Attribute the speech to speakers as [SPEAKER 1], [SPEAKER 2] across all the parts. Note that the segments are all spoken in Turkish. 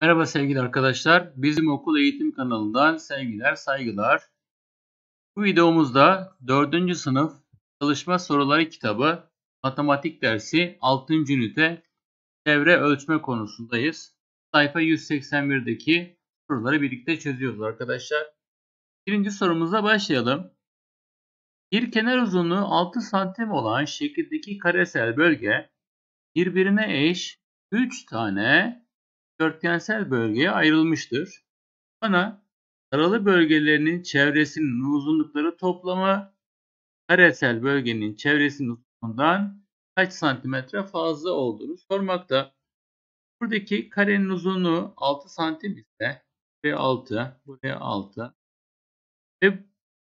[SPEAKER 1] Merhaba sevgili arkadaşlar. Bizim Okul Eğitim kanalından sevgiler, saygılar. Bu videomuzda
[SPEAKER 2] 4. sınıf çalışma soruları kitabı matematik dersi 6. ünite çevre ölçme konusundayız. Sayfa 181'deki soruları birlikte çözüyoruz arkadaşlar. Birinci sorumuza başlayalım. Bir kenar uzunluğu 6 santim olan şekildeki karesel bölge birbirine eş 3 tane dörtgensel bölgeye ayrılmıştır. Bana aralı bölgelerinin çevresinin uzunlukları toplamı karesel bölgenin çevresinin uzunluğundan kaç santimetre fazla olduğunu sormakta. Buradaki karenin uzunluğu 6 santim ise buraya 6, buraya 6 ve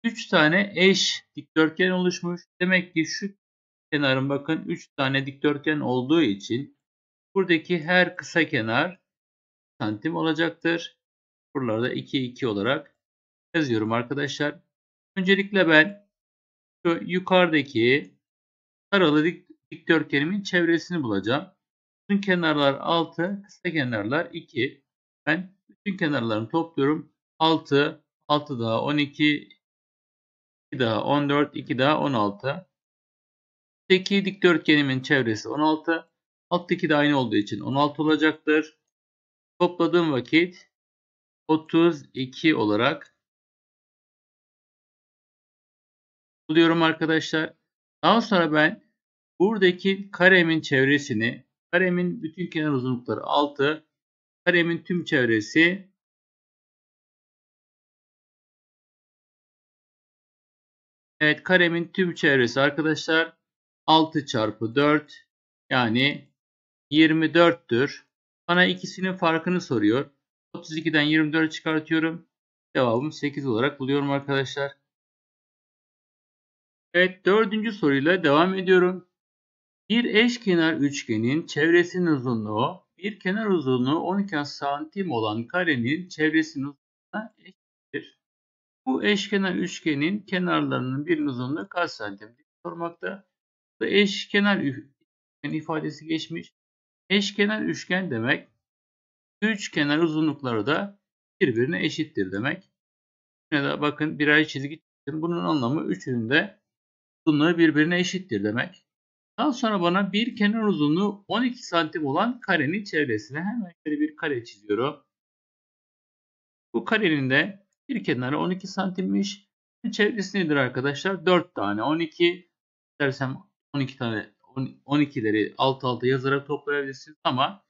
[SPEAKER 2] 3 tane eş dikdörtgen oluşmuş. Demek ki şu kenarın bakın 3 tane dikdörtgen olduğu için buradaki her kısa kenar santim olacaktır. Buralarda 2 2 olarak yazıyorum arkadaşlar. Öncelikle ben şu yukarıdaki taralı dik, dikdörtgenimin çevresini bulacağım. Bütün kenarlar 6, kısa kenarlar 2. Ben bütün kenarlarını topluyorum. 6, 6 daha 12, 2 daha 14, 2 daha 16. Üstteki dikdörtgenimin çevresi 16.
[SPEAKER 1] Alttaki de aynı olduğu için 16 olacaktır topladığım vakit 32 olarak buluyorum arkadaşlar. Daha sonra ben buradaki karemin çevresini, karemin bütün kenar uzunlukları 6, karemin tüm çevresi 4. Evet karemin tüm çevresi arkadaşlar 6 çarpı 4 yani
[SPEAKER 2] 24'tür. Bana ikisinin farkını soruyor. 32'den 24 çıkartıyorum. Cevabım 8 olarak buluyorum arkadaşlar. Evet dördüncü soruyla devam ediyorum. Bir eşkenar üçgenin çevresinin uzunluğu bir kenar uzunluğu 12 santim olan karenin çevresinin uzunluğuna eşittir. Bu eşkenar üçgenin kenarlarının bir uzunluğu kaç santim diye sormakta. Bu eşkenar ifadesi geçmiş. Eşkenar üçgen demek üç kenar uzunlukları da birbirine eşittir demek. Yine de bakın birer çizgi çizdim. Bunun anlamı üçünün de uzunluğu birbirine eşittir demek. Daha sonra bana bir kenar uzunluğu 12 santim olan karenin çevresine hemen şöyle bir kare çiziyorum. Bu karenin de bir kenarı 12 santimmiş. Çevresi nedir arkadaşlar? 4 tane 12. İstersem 12 tane 12'leri alt alta yazarak toplayabilirsiniz ama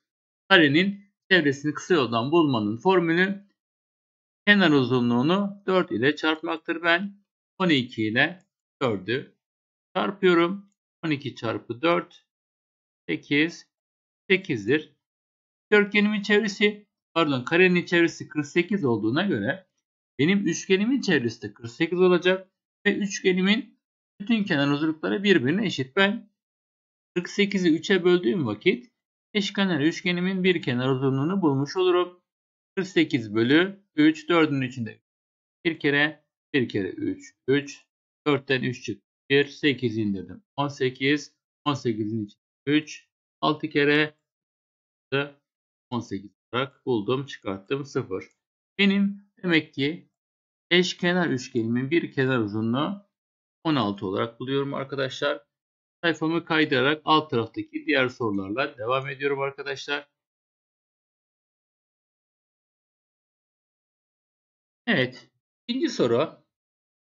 [SPEAKER 2] karenin çevresini kısa yoldan bulmanın formülü kenar uzunluğunu 4 ile çarpmaktır. Ben 12 ile 4'ü çarpıyorum. 12 çarpı 4 8 8'dir. Dörtgenimin çevresi pardon karenin çevresi 48 olduğuna göre benim üçgenimin çevresi de 48 olacak ve üçgenimin bütün kenar uzunlukları birbirine eşit. Ben 48'i 3'e böldüğüm vakit eşkenar üçgenimin bir kenar uzunluğunu bulmuş olurum. 48 bölü 3 4'ün içinde 1 kere 1 kere 3 3 4'ten 3 çıktı. 1 8 indirdim. 18 18'in içinde 3 6 kere 18 olarak buldum çıkarttım 0. Benim demek ki eşkenar üçgenimin bir kenar uzunluğu
[SPEAKER 1] 16 olarak buluyorum arkadaşlar sayfamı kaydırarak alt taraftaki diğer sorularla devam ediyorum arkadaşlar. Evet. İkinci soru.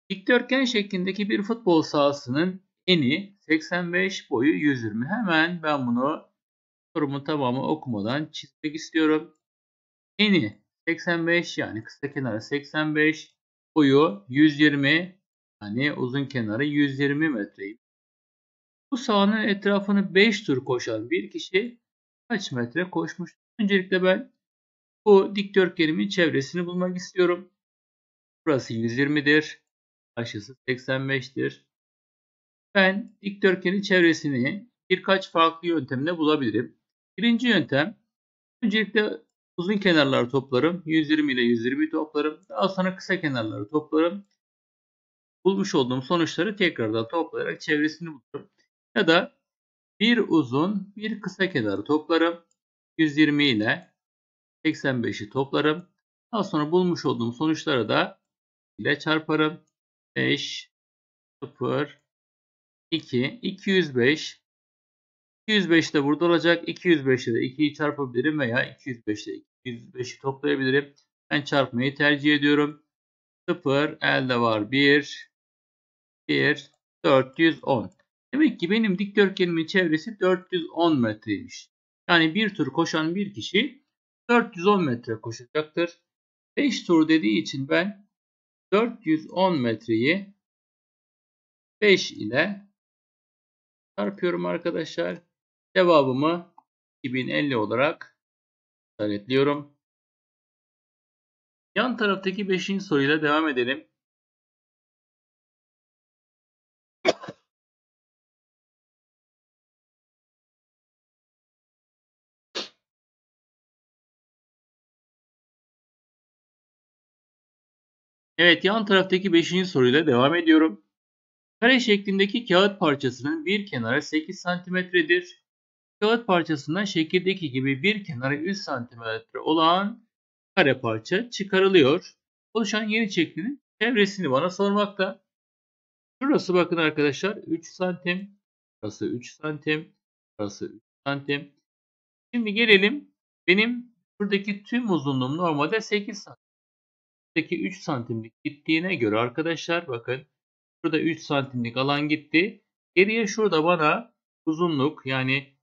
[SPEAKER 1] Dikdörtgen şeklindeki
[SPEAKER 2] bir futbol sahasının eni 85 boyu 120. Hemen ben bunu sorumun tamamı okumadan çizmek istiyorum. Eni 85 yani kısa kenarı 85 boyu 120 yani uzun kenarı 120 metreymiş. Bu sahanın etrafını 5 tur koşan bir kişi kaç metre koşmuş? Öncelikle ben bu dikdörtgenimin çevresini bulmak istiyorum. Burası 120'dir. Aşısı 85'tir. Ben dikdörtgenin çevresini birkaç farklı yöntemle bulabilirim. Birinci yöntem öncelikle uzun kenarları toplarım. 120 ile 120 toplarım. Daha sonra kısa kenarları toplarım. Bulmuş olduğum sonuçları tekrardan toplayarak çevresini bulurum. Ya da bir uzun bir kısa kenarı toplarım. 120 ile 85'i toplarım. Daha sonra bulmuş olduğum sonuçları da ile çarparım. 5, 0, 2, 205. 205 de burada olacak. 205 ile 2'yi çarpabilirim veya 205 ile 205'i toplayabilirim. Ben çarpmayı tercih ediyorum. 0, elde var 1, 1, 410. Demek ki benim dikdörtgenimin çevresi 410 metreymiş. Yani bir tur koşan bir kişi 410 metre koşacaktır.
[SPEAKER 1] 5 tur dediği için ben 410 metreyi 5 ile çarpıyorum arkadaşlar. Cevabımı 2050 olarak işaretliyorum. Yan taraftaki 5. soruyla devam edelim. Evet yan taraftaki 5. soruyla devam ediyorum.
[SPEAKER 2] Kare şeklindeki kağıt parçasının bir kenarı 8 cm'dir. Kağıt parçasından şekildeki gibi bir kenarı 3 cm olan kare parça çıkarılıyor. Oluşan yeni şeklin çevresini bana sormakta. Şurası bakın arkadaşlar 3 santim. Burası 3 santim. Burası 3 santim. Şimdi gelelim benim buradaki tüm uzunluğum normalde 8 santim. Buradaki 3 santimlik gittiğine göre arkadaşlar bakın burada 3 santimlik alan gitti. Geriye şurada bana uzunluk yani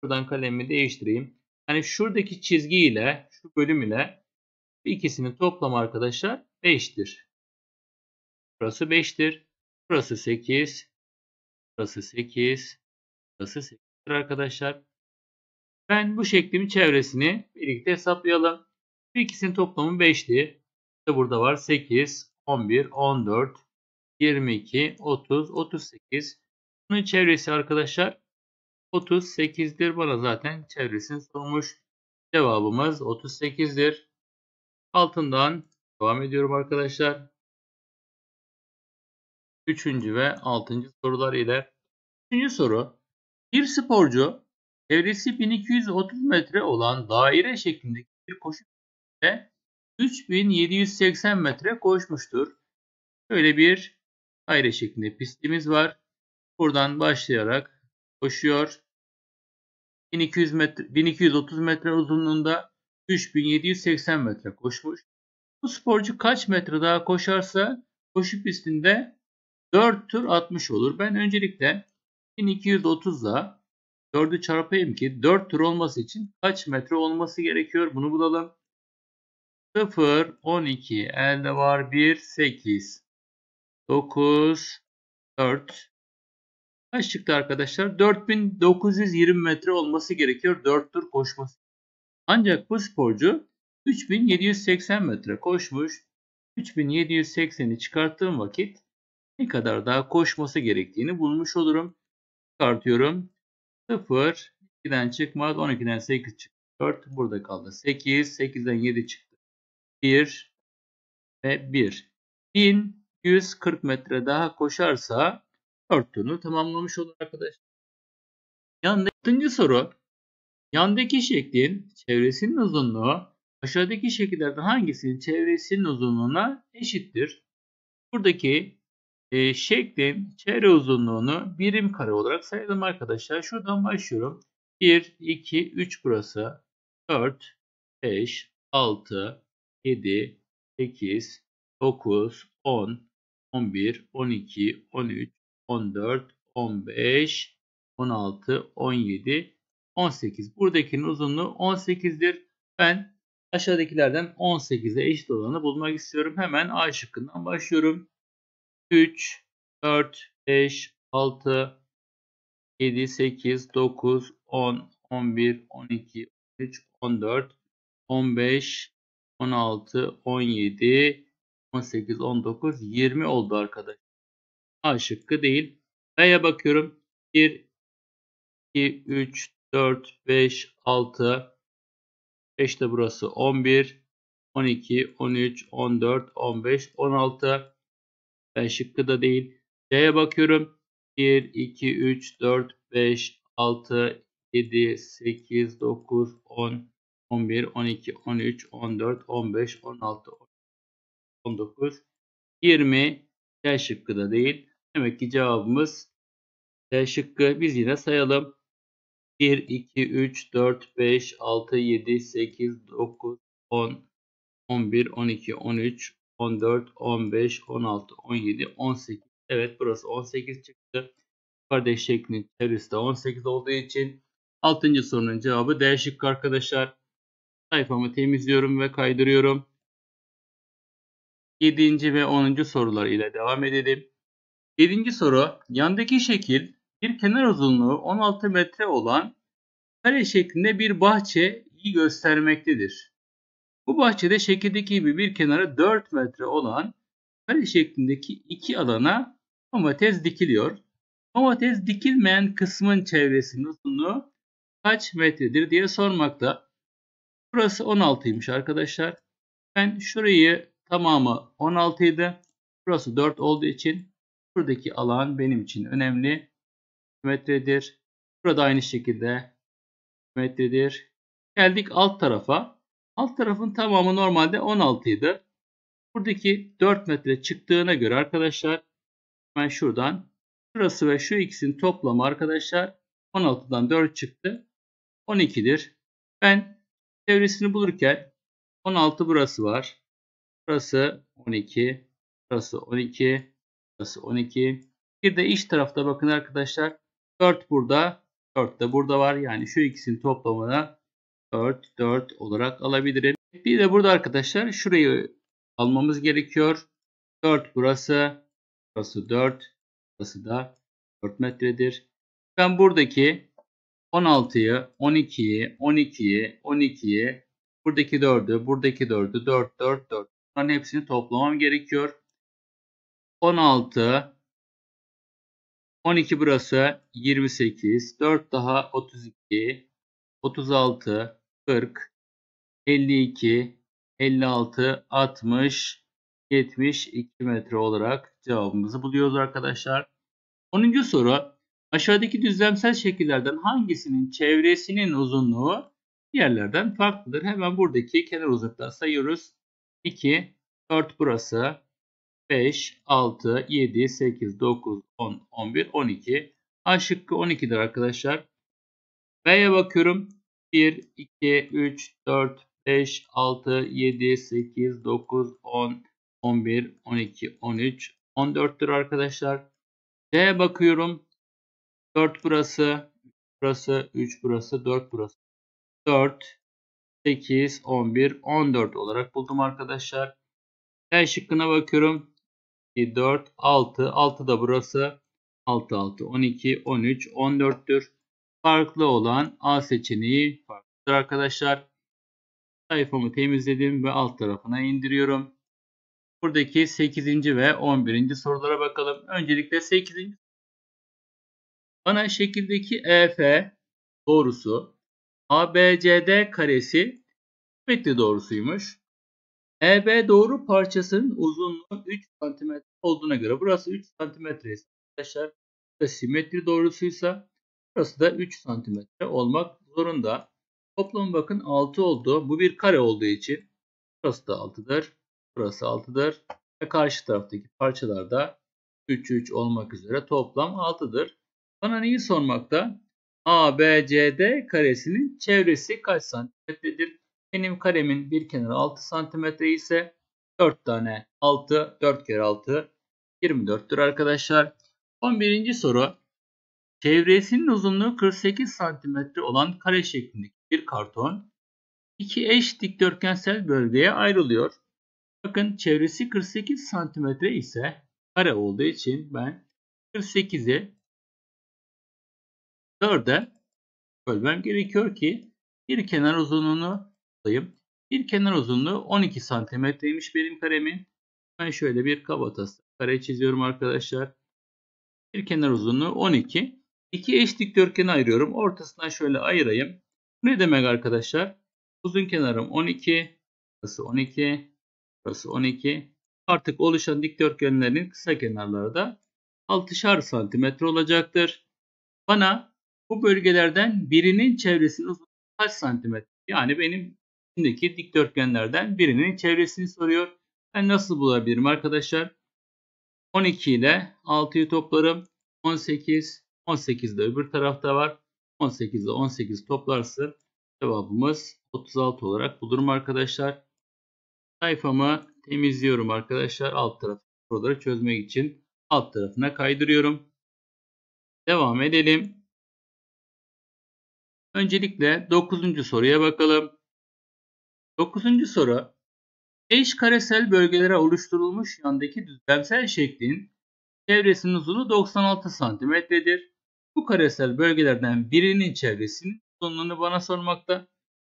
[SPEAKER 2] şuradan kalemimi değiştireyim. Yani şuradaki çizgi ile şu bölüm ile ikisini toplam arkadaşlar 5'tir. Burası 5'tir. Burası 8. Burası 8. Burası 8'tir
[SPEAKER 1] arkadaşlar.
[SPEAKER 2] Ben bu şeklin çevresini birlikte hesaplayalım. Şu ikisinin toplamı 5'ti. İşte burada var 8, 11, 14, 22, 30, 38. Bunun çevresi arkadaşlar 38'dir.
[SPEAKER 1] Bana zaten çevresini sormuş. Cevabımız 38'dir. Altından devam ediyorum arkadaşlar. Üçüncü ve altıncı sorular ile. Üçüncü soru. Bir sporcu
[SPEAKER 2] çevresi 1230 metre olan daire şeklindeki bir koşu metre 3780 metre koşmuştur. Böyle bir daire şeklinde pistimiz var. Buradan başlayarak koşuyor. 1200 metre, 1230 metre uzunluğunda 3780 metre koşmuş. Bu sporcu kaç metre daha koşarsa koşu pistinde 4 tur atmış olur. Ben öncelikle 1230'la 4'ü çarpayım ki 4 tur olması için kaç metre olması gerekiyor bunu bulalım. 0, 12 elde var 1, 8, 9, 4. Kaç çıktı arkadaşlar? 4920 metre olması gerekiyor 4 tur koşması. Ancak bu sporcu 3780 metre koşmuş. 3780'i çıkarttığım vakit ne kadar daha koşması gerektiğini bulmuş olurum. Çıkartıyorum. 0, 2'den çıkmaz, 12'den 8 çıktı. 4 burada kaldı. 8, 8'den 7 çıktı.
[SPEAKER 1] 1 ve 1. 1140 metre daha koşarsa 4 turunu tamamlamış olur arkadaşlar. Yandaki
[SPEAKER 2] soru. Yandaki şeklin çevresinin uzunluğu aşağıdaki şekillerden hangisinin çevresinin uzunluğuna eşittir? Buradaki e, şeklin çevre uzunluğunu birim kare olarak sayalım arkadaşlar. Şuradan başlıyorum. 1, 2, 3 burası. 4, 5, 6, 7, 8, 9, 10, 11, 12, 13, 14, 15, 16, 17, 18. Buradakinin uzunluğu 18'dir. Ben aşağıdakilerden 18'e eşit olanı bulmak istiyorum. Hemen A şıkkından başlıyorum. 3, 4, 5, 6, 7, 8, 9, 10, 11, 12, 13, 14, 15, 16, 17, 18, 19, 20 oldu arkadaşlar. A şıkkı değil. B'ye bakıyorum. 1, 2, 3, 4, 5, 6, 5 de burası 11, 12, 13, 14, 15, 16. B şıkkı da değil. C'ye bakıyorum. 1, 2, 3, 4, 5, 6, 7, 8, 9, 10, 11, 12, 13, 14, 15,
[SPEAKER 1] 16, 19, 20 C şıkkı da değil. Demek ki cevabımız C şıkkı. Biz yine sayalım. 1,
[SPEAKER 2] 2, 3, 4, 5, 6, 7, 8, 9, 10, 11, 12, 13, 14, 15, 16, 17, 18. Evet burası 18 çıktı. Kardeş şeklinin çevresi de 18 olduğu için 6. sorunun cevabı D şıkkı arkadaşlar. Sayfamı temizliyorum ve kaydırıyorum. 7. ve 10. sorular ile devam edelim. 7. soru yandaki şekil bir kenar uzunluğu 16 metre olan kare şeklinde bir bahçeyi göstermektedir. Bu bahçede şekildeki gibi bir kenarı 4 metre olan kare şeklindeki iki alana domates dikiliyor. Domates dikilmeyen kısmın çevresinin uzunluğu kaç metredir diye sormakta. Burası 16'ymış arkadaşlar. Ben şurayı tamamı 16 idi. Burası 4 olduğu için buradaki alan benim için önemli. Metredir. Burada aynı şekilde metredir. Geldik alt tarafa. Alt tarafın tamamı normalde 16 idi. Buradaki 4 metre çıktığına göre arkadaşlar ben şuradan şurası ve şu ikisinin toplamı arkadaşlar 16'dan 4 çıktı. 12'dir. Ben çevresini bulurken 16 burası var. Burası 12. Burası 12. Burası 12. Bir de iç tarafta bakın arkadaşlar. 4 burada. 4 de burada var. Yani şu ikisinin toplamına 4, 4 olarak alabilirim. Bir de burada arkadaşlar şurayı almamız gerekiyor. 4 burası. Burası 4. Burası da 4 metredir. Ben buradaki 16'yı, 12'yi, 12'yi, 12'yi, buradaki 4'ü, buradaki 4'ü, 4, 4, 4. Bunların hepsini toplamam gerekiyor. 16, 12 burası 28, 4 daha 32, 36, 40, 52, 56, 60, 72 metre olarak cevabımızı buluyoruz arkadaşlar. 10. soru Aşağıdaki düzlemsel şekillerden hangisinin çevresinin uzunluğu diğerlerden farklıdır? Hemen buradaki kenar uzaklığa sayıyoruz. 2, 4 burası, 5, 6, 7, 8, 9, 10, 11, 12. A şıkkı 12'dir arkadaşlar. B'ye bakıyorum. 1, 2, 3, 4, 5, 6, 7, 8, 9, 10, 11, 12, 13, 14'tür arkadaşlar. D'ye bakıyorum. 4 burası. Burası 3 burası 4 burası. 4, 8, 11, 14 olarak buldum arkadaşlar. D şıkkına bakıyorum. 2, 4, 6. 6 da burası. 6, 6, 12, 13, 14'tür. Farklı olan A seçeneği farklıdır arkadaşlar. Sayfamı temizledim ve alt tarafına indiriyorum. Buradaki 8. ve 11. sorulara bakalım. Öncelikle 8. Bana şekildeki EF doğrusu ABCD karesi kuvvetli doğrusuymuş. EB doğru parçasının uzunluğu 3 cm olduğuna göre burası 3 cm ise arkadaşlar simetri doğrusuysa burası da 3 cm olmak zorunda. Toplam bakın 6 oldu. Bu bir kare olduğu için burası da 6'dır. Burası 6'dır. Ve karşı taraftaki parçalar da 3 3 olmak üzere toplam 6'dır. Bana neyi sormakta? ABCD karesinin çevresi kaç santimetredir? Benim karemin bir kenarı 6 santimetre ise 4 tane 6, 4 kere 6, 24'tür arkadaşlar. 11. soru. Çevresinin uzunluğu 48 santimetre olan kare şeklindeki bir karton iki eş dikdörtgensel bölgeye ayrılıyor. Bakın çevresi 48 santimetre ise kare olduğu için ben
[SPEAKER 1] 48'i 4'e bölmem gerekiyor ki bir kenar uzunluğunu sayayım. Bir kenar uzunluğu 12
[SPEAKER 2] santimetreymiş benim karemin. Ben şöyle bir kabatası kare çiziyorum arkadaşlar. Bir kenar uzunluğu 12. İki eş dikdörtgeni ayırıyorum. Ortasından şöyle ayırayım. ne demek arkadaşlar? Uzun kenarım 12. Burası 12. Burası 12. Artık oluşan dikdörtgenlerin kısa kenarları da 6'şar santimetre olacaktır. Bana bu bölgelerden birinin çevresini uzunluğu kaç santimetre? Yani benim içindeki dikdörtgenlerden birinin çevresini soruyor. Ben nasıl bulabilirim arkadaşlar? 12 ile 6'yı toplarım. 18, 18 de öbür tarafta var. 18 ile 18 toplarsa cevabımız 36 olarak bulurum arkadaşlar. Sayfamı temizliyorum arkadaşlar. Alt tarafı soruları çözmek için alt tarafına
[SPEAKER 1] kaydırıyorum. Devam edelim. Öncelikle 9. soruya bakalım. 9. soru
[SPEAKER 2] eş karesel bölgelere oluşturulmuş yandaki düzlemsel şeklin çevresinin uzunluğu 96 santimetredir. Bu karesel bölgelerden birinin çevresinin uzunluğunu bana sormakta.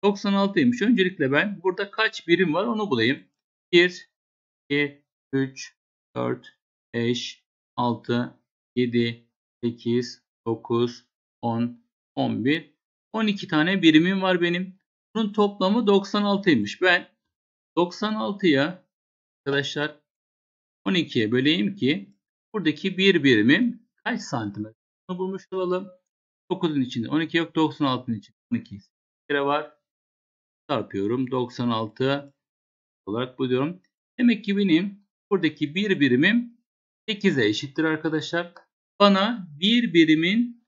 [SPEAKER 2] 96'ymış. Öncelikle ben burada kaç birim var onu bulayım.
[SPEAKER 1] 1, 2, 3, 4, 5, 6, 7, 8, 9, 10, 11,
[SPEAKER 2] 12 tane birimim var benim. Bunun toplamı 96'ymış. Ben 96'ya arkadaşlar 12'ye böleyim ki buradaki bir birimim kaç santimetre? Bunu bulmuş olalım. 9'un içinde 12 yok. 96'ın içinde 12 kere var. Çarpıyorum. 96 olarak buluyorum. Demek ki benim buradaki bir birimim 8'e eşittir arkadaşlar. Bana bir birimin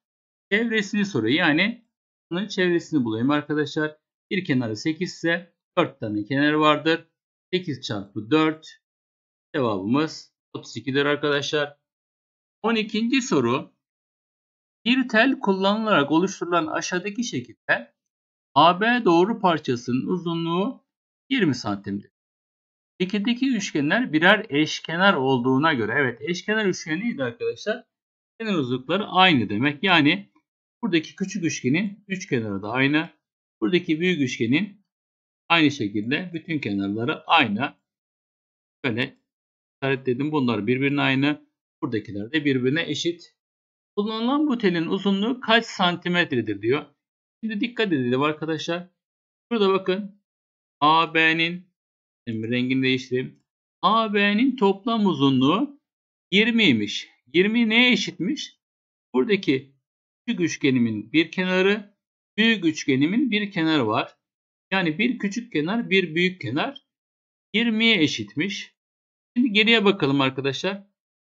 [SPEAKER 2] çevresini soruyor. Yani Bunların çevresini bulayım arkadaşlar. Bir kenarı 8 ise 4 tane kenar vardır. 8 çarpı 4 cevabımız 32'dir arkadaşlar. 12. soru. Bir tel kullanılarak oluşturulan aşağıdaki şekilde AB doğru parçasının uzunluğu 20 santimdir. Şekildeki üçgenler birer eşkenar olduğuna göre evet eşkenar üçgeniydi arkadaşlar. Kenar uzunlukları aynı demek. Yani Buradaki küçük üçgenin üç kenarı da aynı. Buradaki büyük üçgenin aynı şekilde bütün kenarları aynı. Böyle işaretledim. Bunlar birbirine aynı. Buradakiler de birbirine eşit. Kullanılan bu telin uzunluğu kaç santimetredir diyor. Şimdi dikkat edelim arkadaşlar. Şurada bakın. AB'nin rengini değiştireyim. AB'nin toplam uzunluğu 20'ymiş. 20 neye eşitmiş? Buradaki küçük üçgenimin bir kenarı, büyük üçgenimin bir kenarı var. Yani bir küçük kenar, bir büyük kenar 20'ye eşitmiş. Şimdi geriye bakalım arkadaşlar.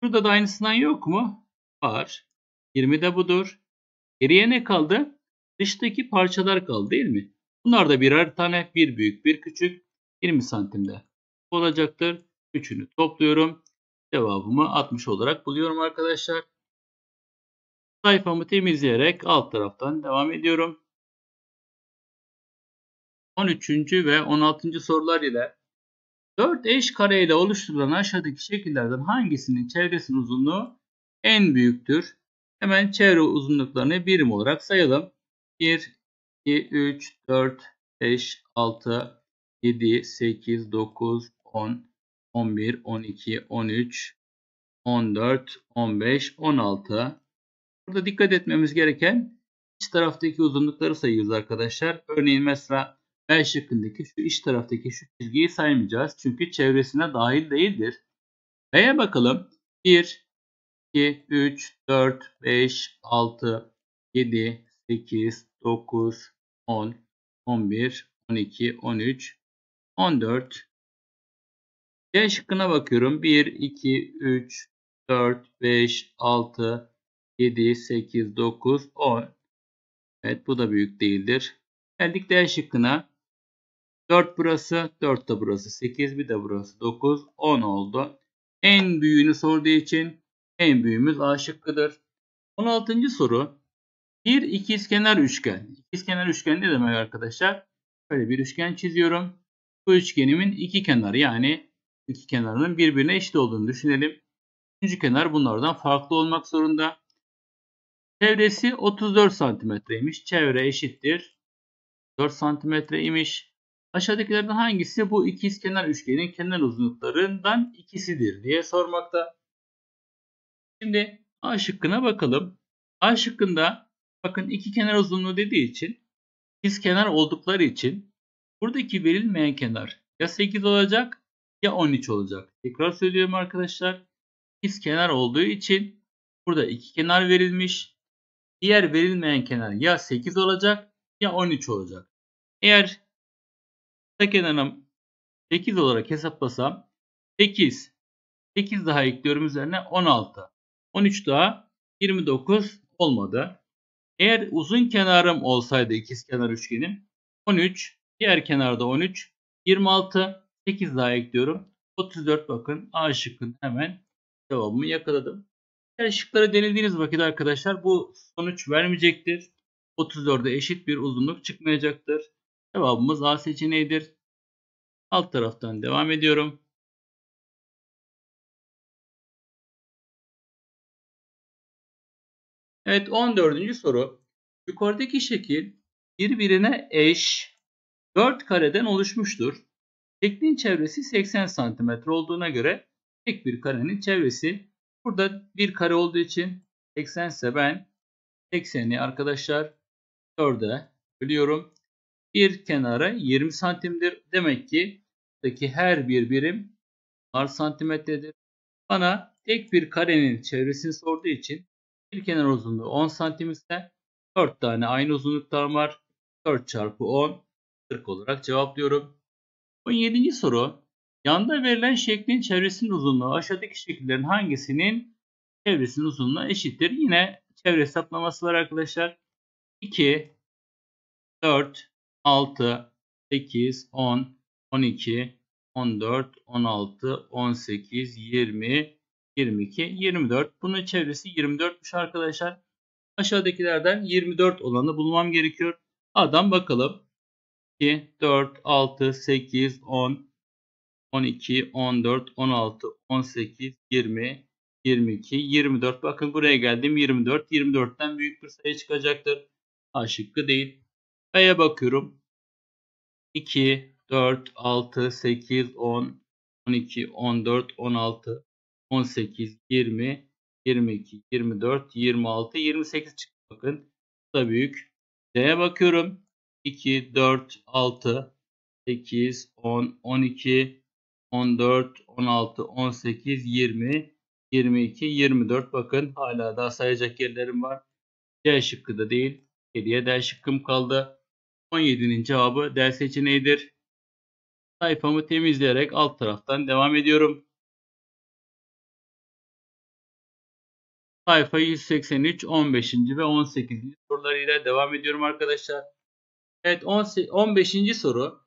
[SPEAKER 2] Burada da aynısından yok mu? Var. 20 de budur. Geriye ne kaldı? Dıştaki parçalar kaldı değil mi? Bunlar da birer tane. Bir büyük, bir küçük. 20 santimde olacaktır. Üçünü topluyorum. Cevabımı 60 olarak buluyorum arkadaşlar
[SPEAKER 1] sayfamı temizleyerek alt taraftan devam ediyorum. 13. ve 16. sorular ile
[SPEAKER 2] 4 eş kare ile oluşturulan aşağıdaki şekillerden hangisinin çevresinin uzunluğu en büyüktür? Hemen çevre uzunluklarını birim olarak sayalım. 1, 2, 3, 4, 5, 6, 7, 8, 9, 10, 11, 12, 13, 14, 15, 16, Burada dikkat etmemiz gereken iç taraftaki uzunlukları sayıyoruz arkadaşlar. Örneğin mesela bel şıkkındaki şu iç taraftaki şu çizgiyi saymayacağız. Çünkü çevresine dahil değildir. B'ye bakalım. 1, 2, 3, 4, 5, 6, 7, 8, 9, 10, 11, 12, 13, 14. C şıkkına bakıyorum. 1, 2, 3, 4, 5, 6, 7, 8, 9, 10. Evet bu da büyük değildir. Geldik D şıkkına. 4 burası, 4 de burası, 8 bir de burası, 9, 10 oldu. En büyüğünü sorduğu için en büyüğümüz A şıkkıdır. 16. soru. Bir ikizkenar üçgen. İkizkenar üçgen ne demek arkadaşlar? Böyle bir üçgen çiziyorum. Bu üçgenimin iki kenarı yani iki kenarının birbirine eşit olduğunu düşünelim. Üçüncü kenar bunlardan farklı olmak zorunda. Çevresi 34 santimetreymiş. Çevre eşittir 4 santimetre imiş. Aşağıdakilerden hangisi bu ikizkenar üçgenin kenar uzunluklarından ikisidir diye sormakta. Şimdi A şıkkına bakalım. A şıkkında bakın iki kenar uzunluğu dediği için kenar oldukları için buradaki verilmeyen kenar ya 8 olacak ya 13 olacak. Tekrar söylüyorum arkadaşlar. İkiz kenar olduğu için burada iki kenar verilmiş. Diğer verilmeyen kenar ya 8 olacak ya 13 olacak. Eğer kısa kenarım 8 olarak hesaplasam 8 8 daha ekliyorum üzerine 16. 13 daha 29 olmadı. Eğer uzun kenarım olsaydı ikiz kenar üçgenim 13, diğer kenarda 13, 26, 8 daha ekliyorum. 34 bakın A şıkkın hemen cevabımı yakaladım. Diğer şıkları denediğiniz vakit arkadaşlar bu sonuç vermeyecektir. 34'e eşit bir
[SPEAKER 1] uzunluk çıkmayacaktır. Cevabımız A seçeneğidir. Alt taraftan devam ediyorum. Evet 14. soru. Yukarıdaki şekil
[SPEAKER 2] birbirine eş 4 kareden oluşmuştur. Şeklin çevresi 80 cm olduğuna göre tek bir karenin çevresi Burada bir kare olduğu için eksense ben ekseni arkadaşlar 4'e biliyorum. Bir kenara 20 santimdir. Demek ki buradaki her bir birim ar santimetredir. Bana tek bir karenin çevresini sorduğu için bir kenar uzunluğu 10 santim ise 4 tane aynı uzunluktan var. 4 çarpı 10 40 olarak cevaplıyorum. 17. soru Yanda verilen şeklin çevresinin uzunluğu aşağıdaki şekillerin hangisinin çevresinin uzunluğuna eşittir? Yine çevre hesaplaması var arkadaşlar. 2, 4, 6, 8, 10, 12, 14, 16, 18, 20, 22, 24. Bunun çevresi 24'müş arkadaşlar. Aşağıdakilerden 24 olanı bulmam gerekiyor. Adam bakalım. 2, 4, 6, 8, 10, 12, 14, 16, 18, 20, 22, 24. Bakın buraya geldim 24. 24'ten büyük bir sayı çıkacaktır. A şıkkı değil. B'ye bakıyorum. 2, 4, 6, 8, 10, 12, 14, 16, 18, 20, 22, 24, 26, 28 çıktı. Bakın bu da büyük. D'ye bakıyorum. 2, 4, 6, 8, 10, 12, 14, 16, 18, 20, 22, 24. Bakın hala daha sayacak yerlerim var. D şıkkı da değil. 7'ye D şıkkım kaldı.
[SPEAKER 1] 17'nin cevabı D seçeneğidir. Sayfamı temizleyerek alt taraftan devam ediyorum. Sayfa 183, 15. ve 18. sorularıyla devam ediyorum arkadaşlar.
[SPEAKER 2] Evet 15. soru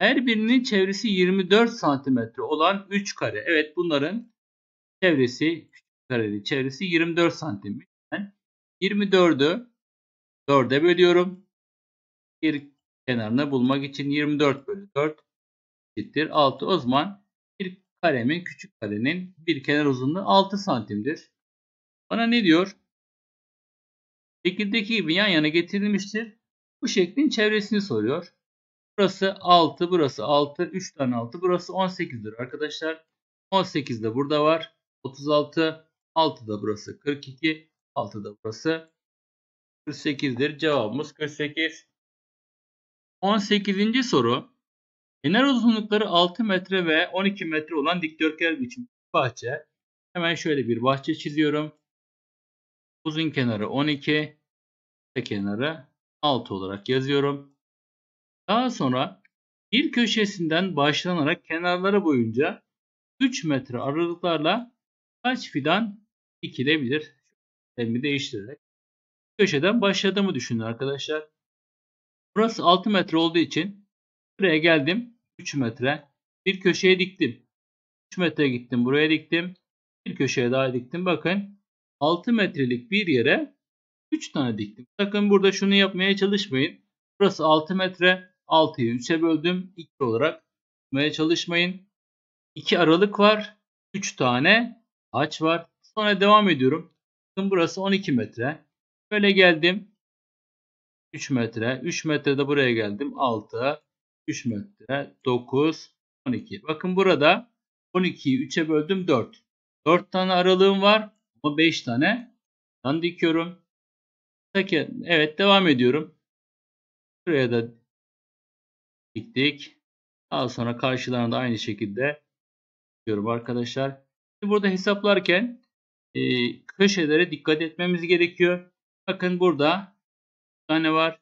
[SPEAKER 2] her birinin çevresi 24 santimetre olan 3 kare. Evet bunların çevresi küçük kareli çevresi 24 santim. Ben 24'ü 4'e bölüyorum. Bir kenarını bulmak için 24 bölü 4 eşittir 6. O zaman bir karemin küçük karenin bir kenar uzunluğu 6 santimdir. Bana ne diyor? Şekildeki gibi yan yana getirilmiştir. Bu şeklin çevresini soruyor. Burası 6, burası 6, 3 tane 6, burası 18'dir arkadaşlar. 18 de burada var. 36, 6 da burası 42, 6 da burası 48'dir. Cevabımız 48. 18. soru. Kenar uzunlukları 6 metre ve 12 metre olan dikdörtgen biçim bahçe. Hemen şöyle bir bahçe çiziyorum. Uzun kenarı 12, kısa kenarı 6 olarak yazıyorum. Daha sonra bir köşesinden başlanarak kenarları boyunca 3 metre aralıklarla kaç fidan dikilebilir? Elimi değiştirerek. Köşeden başladığımı düşünün arkadaşlar. Burası 6 metre olduğu için buraya geldim 3 metre. Bir köşeye diktim. 3 metre gittim buraya diktim. Bir köşeye daha diktim. Bakın 6 metrelik bir yere 3 tane diktim. Sakın burada şunu yapmaya çalışmayın. Burası 6 metre. 6'yı 3'e böldüm. 2 olarak tutmaya çalışmayın. 2 aralık var. 3 tane haç var. Sonra devam ediyorum. Bakın burası 12 metre. Böyle geldim. 3 metre. 3 metrede buraya geldim. 6, 3 metre, 9, 12. Bakın burada 12'yi 3'e böldüm 4. 4 tane aralığım var ama 5 tane dan dikiyorum. Evet devam ediyorum. Buraya da diktik. Daha sonra karşılarına da aynı şekilde diyorum arkadaşlar. Şimdi burada hesaplarken e, köşelere dikkat etmemiz gerekiyor. Bakın burada bir tane var.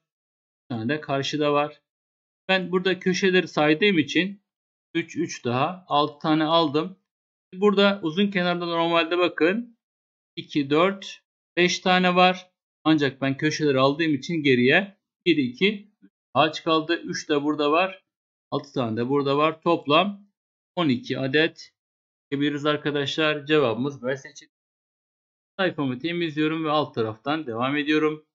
[SPEAKER 2] Bir tane de karşıda var. Ben burada köşeleri saydığım için 3 3 daha 6 tane aldım. Burada uzun kenarda normalde bakın 2 4 5 tane var. Ancak ben köşeleri aldığım için geriye 1 2 Aç kaldı. 3 de burada var. 6 tane de burada var. Toplam
[SPEAKER 1] 12 adet çekebiliriz arkadaşlar. Cevabımız B seçeneği. Sayfamı temizliyorum ve alt taraftan devam ediyorum.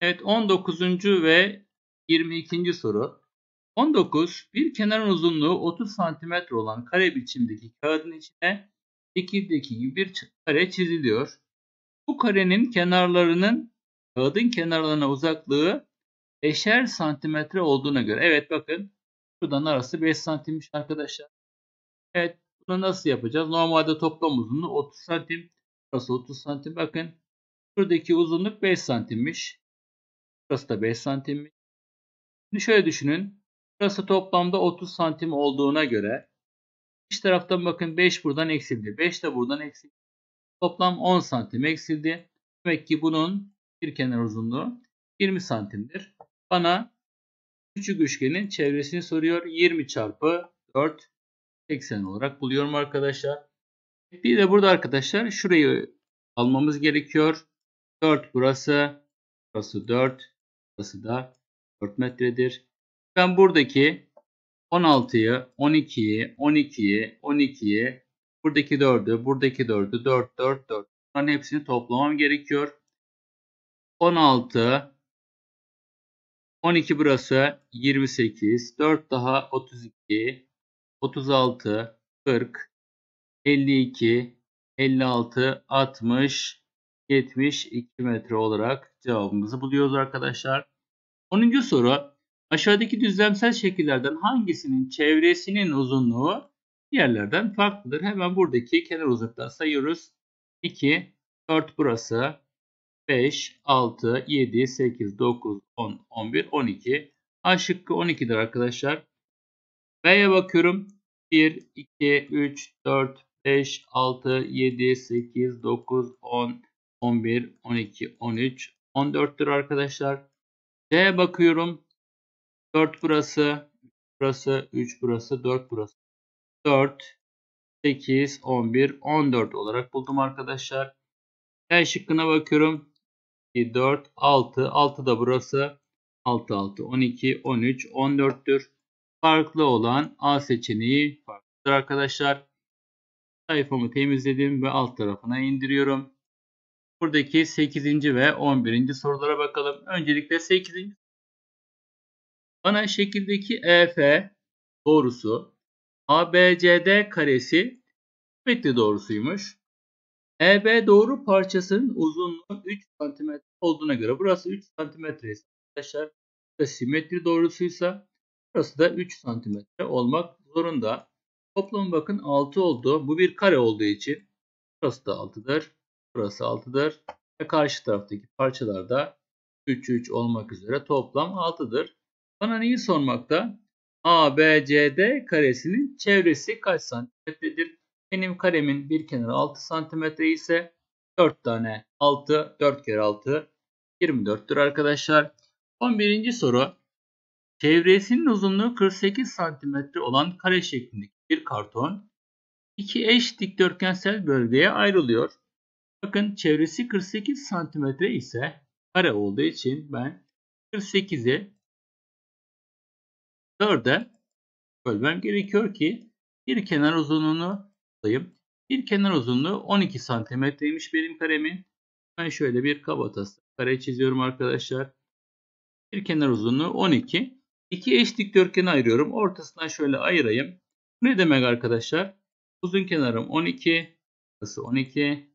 [SPEAKER 1] Evet 19. ve 22. soru. 19.
[SPEAKER 2] Bir kenarın uzunluğu 30 cm olan kare biçimdeki kağıdın içine şekildeki gibi bir kare çiziliyor. Bu karenin kenarlarının kağıdın kenarlarına uzaklığı eşer santimetre olduğuna göre. Evet bakın şuradan arası 5 santimmiş arkadaşlar. Evet bunu nasıl yapacağız? Normalde toplam uzunluğu 30 santim. Burası 30 santim. Bakın şuradaki uzunluk 5 santimmiş. Burası da 5 santimmiş. Şimdi şöyle düşünün. Burası toplamda 30 santim olduğuna göre İç taraftan bakın 5 buradan eksildi. 5 de buradan eksildi. Toplam 10 santim eksildi. Demek ki bunun bir kenar uzunluğu 20 santimdir. Bana küçük üçgenin çevresini soruyor. 20 çarpı 4 80 olarak buluyorum arkadaşlar. Bir de burada arkadaşlar şurayı almamız gerekiyor. 4 burası. Burası 4. Burası da 4 metredir. Ben buradaki 16'yı, 12'yi, 12'yi, 12'yi, buradaki 4'ü, buradaki 4'ü, 4, 4, 4. Bunların hepsini toplamam gerekiyor. 16, 12 burası 28, 4 daha 32, 36, 40, 52, 56, 60, 72 metre olarak cevabımızı buluyoruz arkadaşlar. 10. soru Aşağıdaki düzlemsel şekillerden hangisinin çevresinin uzunluğu diğerlerden farklıdır? Hemen buradaki kenar uzaklıktan sayıyoruz. 2, 4 burası, 5, 6, 7, 8, 9, 10, 11, 12. A şıkkı 12'dir arkadaşlar. B'ye bakıyorum. 1, 2, 3, 4, 5, 6, 7, 8, 9, 10, 11, 12, 13, 14'tür arkadaşlar. C'ye bakıyorum. 4 burası. Burası 3 burası 4 burası. 4, 8, 11, 14 olarak buldum arkadaşlar. Ben şıkkına bakıyorum. 2, 4, 6. 6 da burası. 6, 6, 12, 13, 14'tür. Farklı olan A seçeneği farklıdır arkadaşlar. Sayfamı temizledim ve alt tarafına indiriyorum. Buradaki 8. ve 11. sorulara bakalım. Öncelikle 8. Bana şekildeki EF doğrusu ABCD karesi simetri doğrusuymuş. EB doğru parçasının uzunluğu 3 cm olduğuna göre burası 3 cm ise arkadaşlar simetri doğrusuysa burası da 3 cm olmak zorunda. Toplam bakın 6 oldu. Bu bir kare olduğu için burası da 6'dır. Burası 6'dır. Ve karşı taraftaki parçalar da 3 3 olmak üzere toplam 6'dır. Bana neyi sormakta? ABCD karesinin çevresi kaç santimetredir? Benim karemin bir kenarı 6 santimetre ise 4 tane 6, 4 kere 6, 24'tür arkadaşlar. 11. soru. Çevresinin uzunluğu 48 santimetre olan kare şeklindeki bir karton iki eş dikdörtgensel bölgeye ayrılıyor. Bakın çevresi 48 santimetre ise kare olduğu
[SPEAKER 1] için ben 48'i 4'e bölmem gerekiyor ki bir kenar uzunluğunu alayım. Bir kenar
[SPEAKER 2] uzunluğu 12 santimetreymiş benim karemin. Ben şöyle bir kabatası kare çiziyorum arkadaşlar. Bir kenar uzunluğu 12. İki eş dikdörtgeni ayırıyorum. Ortasından şöyle ayırayım. ne demek arkadaşlar? Uzun kenarım 12. Burası 12.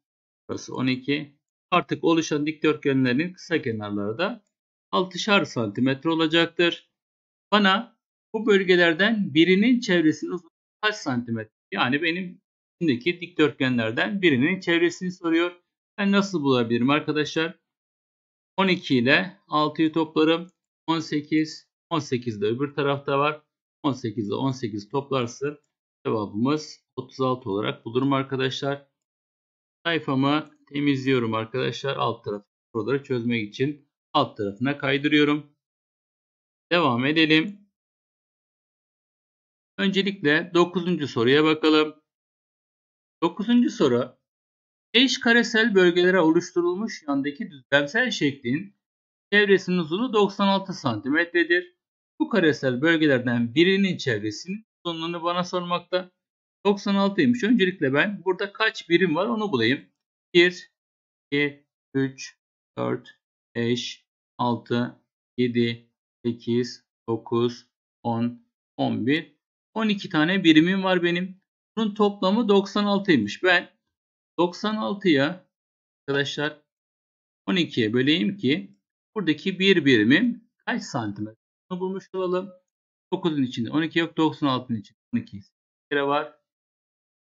[SPEAKER 2] Burası 12. Artık oluşan dikdörtgenlerin kısa kenarları da 6'şar santimetre olacaktır. Bana bu bölgelerden birinin çevresini uzunluğu kaç santimetre? Yani benim içindeki dikdörtgenlerden birinin çevresini soruyor. Ben nasıl bulabilirim arkadaşlar? 12 ile 6'yı toplarım. 18, 18 de öbür tarafta var. 18 ile 18 toplarsa cevabımız 36 olarak bulurum arkadaşlar. Sayfamı temizliyorum arkadaşlar. Alt tarafı soruları çözmek için
[SPEAKER 1] alt tarafına kaydırıyorum. Devam edelim. Öncelikle 9. soruya bakalım. 9.
[SPEAKER 2] soru eş karesel bölgelere oluşturulmuş yandaki düzlemsel şeklin çevresinin uzunluğu 96 santimetredir. Bu karesel bölgelerden birinin çevresinin uzunluğunu bana sormakta. 96'ymış. Öncelikle ben burada kaç
[SPEAKER 1] birim var onu bulayım. 1, 2, 3, 4, 5, 6, 7, 8, 9, 10,
[SPEAKER 2] 11, 12 tane birimim var benim. Bunun toplamı 96'ymış. Ben 96'ya arkadaşlar 12'ye böleyim ki buradaki bir birimim kaç santimetre? Bunu bulmuş olalım. 9'un içinde 12 yok. 96'nın içinde 12 kere var.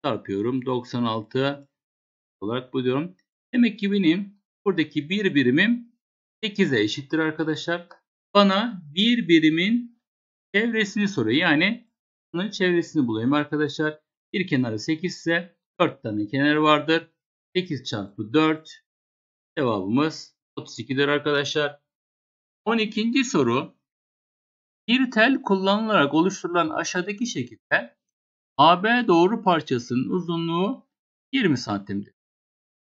[SPEAKER 2] Çarpıyorum. 96 olarak buluyorum. Demek ki benim buradaki bir birimim 8'e eşittir arkadaşlar. Bana bir birimin çevresini soruyor. Yani bunun çevresini bulayım arkadaşlar. Bir kenarı 8 ise 4 tane kenar vardır. 8 çarpı 4 cevabımız 32'dir arkadaşlar. 12. soru. Bir tel kullanılarak oluşturulan aşağıdaki şekilde AB doğru parçasının uzunluğu 20 santimdir.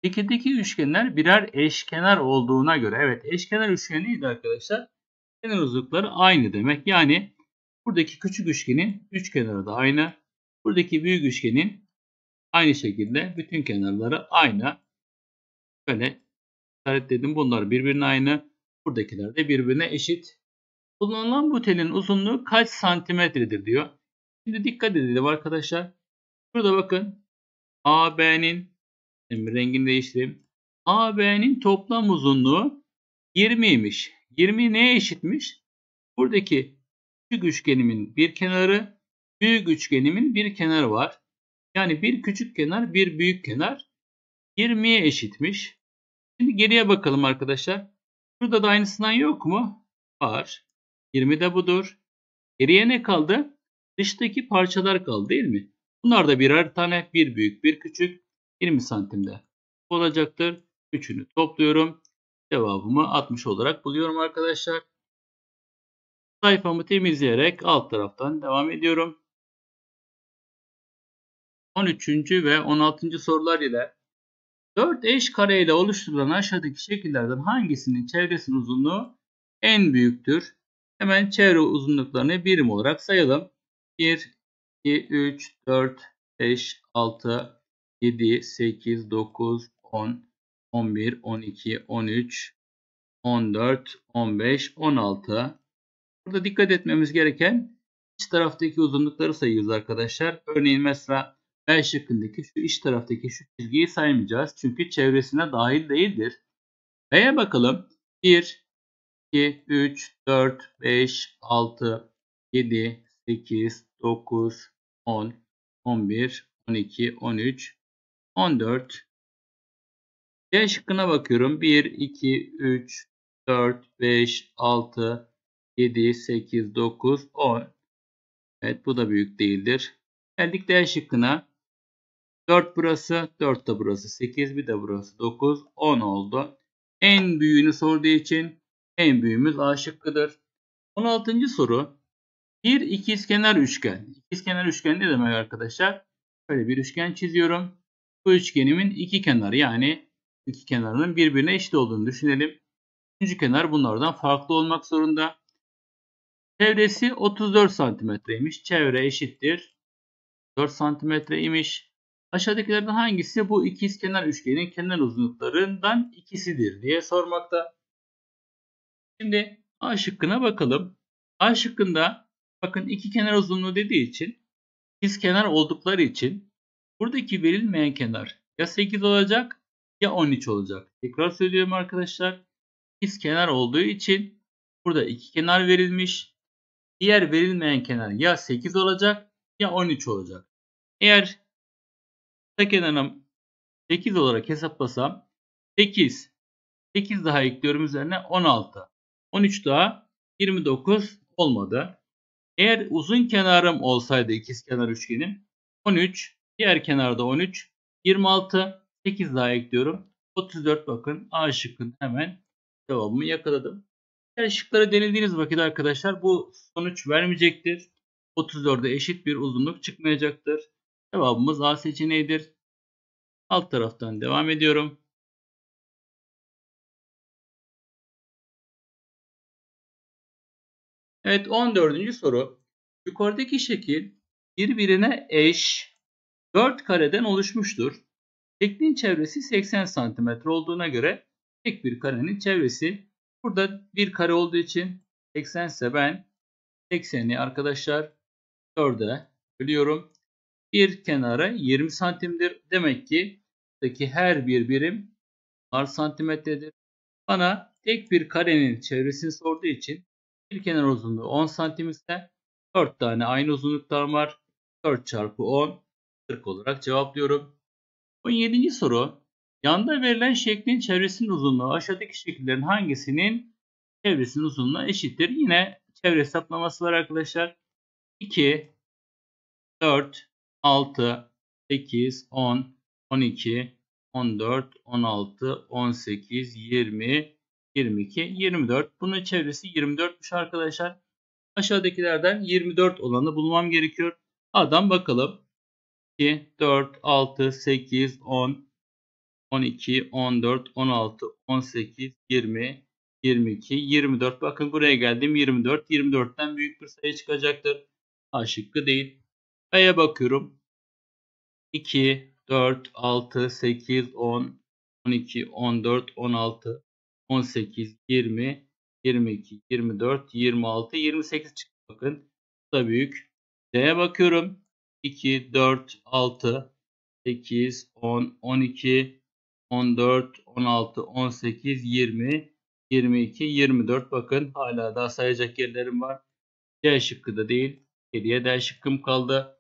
[SPEAKER 2] Şekildeki üçgenler birer eşkenar olduğuna göre evet eşkenar üçgeniydi arkadaşlar. Kenar uzunlukları aynı demek. Yani Buradaki küçük üçgenin üç kenarı da aynı. Buradaki büyük üçgenin aynı şekilde bütün kenarları aynı. Böyle işaretledim. Bunlar birbirine aynı. Buradakiler de birbirine eşit. Kullanılan bu telin uzunluğu kaç santimetredir diyor. Şimdi dikkat edelim arkadaşlar. Şurada bakın. AB'nin rengini değiştireyim. AB'nin toplam uzunluğu 20'ymiş. 20 neye eşitmiş? Buradaki küçük üçgenimin bir kenarı, büyük üçgenimin bir kenarı var. Yani bir küçük kenar, bir büyük kenar 20'ye eşitmiş. Şimdi geriye bakalım arkadaşlar. Burada da aynısından yok mu? Var. 20 de budur. Geriye ne kaldı? Dıştaki parçalar kaldı değil mi? Bunlar da birer tane. Bir büyük, bir küçük. 20 santimde olacaktır. Üçünü topluyorum. Cevabımı 60 olarak
[SPEAKER 1] buluyorum arkadaşlar sayfamı temizleyerek alt taraftan devam ediyorum. 13. ve 16. sorular
[SPEAKER 2] ile 4 eş kare ile oluşturulan aşağıdaki şekillerden hangisinin çevresinin uzunluğu en büyüktür? Hemen çevre uzunluklarını birim olarak sayalım. 1, 2, 3, 4, 5, 6, 7, 8, 9, 10, 11, 12, 13, 14, 15, 16, Burada dikkat etmemiz gereken iç taraftaki uzunlukları sayıyoruz arkadaşlar. Örneğin mesela bel şıkkındaki şu iç taraftaki şu çizgiyi saymayacağız. Çünkü çevresine dahil değildir. B'ye bakalım. 1, 2, 3, 4, 5, 6, 7, 8, 9, 10, 11, 12, 13, 14. C şıkkına bakıyorum. 1, 2, 3, 4, 5, 6, 7, 8, 9, 10. Evet bu da büyük değildir. Geldik D şıkkına. 4 burası, 4 de burası 8, bir de burası 9, 10 oldu. En büyüğünü sorduğu için en büyüğümüz A şıkkıdır. 16. soru. Bir ikizkenar üçgen. İkizkenar üçgen ne demek arkadaşlar? Böyle bir üçgen çiziyorum. Bu üçgenimin iki kenarı yani iki kenarının birbirine eşit olduğunu düşünelim. Üçüncü kenar bunlardan farklı olmak zorunda. Çevresi 34 santimetreymiş. Çevre eşittir. 4 santimetre imiş. Aşağıdakilerden hangisi bu ikiz kenar üçgenin kenar uzunluklarından ikisidir diye sormakta. Şimdi A şıkkına bakalım. A şıkkında bakın iki kenar uzunluğu dediği için ikiz kenar oldukları için buradaki verilmeyen kenar ya 8 olacak ya 13 olacak. Tekrar söylüyorum arkadaşlar. İkiz kenar olduğu için burada iki kenar verilmiş. Diğer verilmeyen kenar ya 8 olacak ya 13 olacak. Eğer kısa kenarım 8 olarak hesaplasam 8 8 daha ekliyorum üzerine 16. 13 daha 29 olmadı. Eğer uzun kenarım olsaydı ikizkenar üçgenim 13, diğer kenarda 13, 26, 8 daha ekliyorum. 34 bakın A şıkkın hemen cevabımı yakaladım. Diğer şıkları denildiğiniz vakit arkadaşlar bu sonuç vermeyecektir. 34'e
[SPEAKER 1] eşit bir uzunluk çıkmayacaktır. Cevabımız A seçeneğidir. Alt taraftan devam ediyorum. Evet 14. soru. Yukarıdaki şekil birbirine eş 4 kareden oluşmuştur.
[SPEAKER 2] Şeklin çevresi 80 cm olduğuna göre tek bir karenin çevresi Burada bir kare olduğu için eksense ben ekseni arkadaşlar 4'e biliyorum Bir kenara 20 santimdir. Demek ki buradaki her bir birim var santimetredir. Bana tek bir karenin çevresini sorduğu için bir kenar uzunluğu 10 santim ise 4 tane aynı uzunluktan var. 4 çarpı 10 40 olarak cevaplıyorum. 17. soru Yanda verilen şeklin çevresinin uzunluğu aşağıdaki şekillerin hangisinin çevresinin uzunluğuna eşittir? Yine çevre hesaplaması var arkadaşlar. 2, 4, 6, 8, 10, 12, 14, 16, 18, 20, 22, 24. Bunun çevresi 24'müş arkadaşlar. Aşağıdakilerden 24 olanı bulmam gerekiyor. Adam bakalım. 2, 4, 6, 8, 10, 12, 14, 16, 18, 20, 22, 24. Bakın buraya geldim 24. 24'ten büyük bir sayı çıkacaktır. A şıkkı değil. B'ye bakıyorum. 2, 4, 6, 8, 10, 12, 14, 16, 18, 20, 22, 24, 26, 28 çıktı. Bakın bu da büyük. D'ye bakıyorum. 2, 4, 6, 8, 10, 12, 14, 16, 18, 20, 22, 24. Bakın hala daha sayacak yerlerim var. D şıkkı da değil. Geriye D
[SPEAKER 1] şıkkım kaldı.